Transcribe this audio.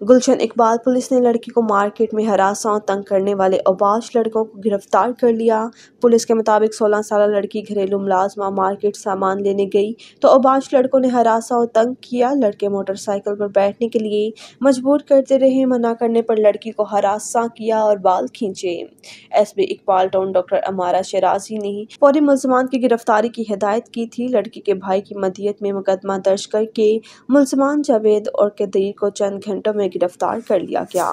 गुलशन Iqbal police ने लड़की को मार्केट में हरासा और तंग करने वाले अबाश लड़कों को गिरफ़्तार कर लिया। पुलिस के मुताबिक 16 साल लड़की घरेलू मुलाजमा मार्केट सामान लेने गई तो अबाश लड़कों ने हरासा और तंग किया। लड़के मोटरसाइकिल पर बैठने के लिए मजबूर करते रहे, मना करने पर लड़की को हरासा किया और बाल खींचे। S B Iqbal town doctor Amara Shirazi ने फौरी मुलजमान की गिरफ्तारी की हिदायत की थी। लड़की के भाई की मदियत में मुकदमा दर्ज करके मुलजमान जावेद और कदीर को चंद घंटों में गिरफ़्तार कर लिया गया।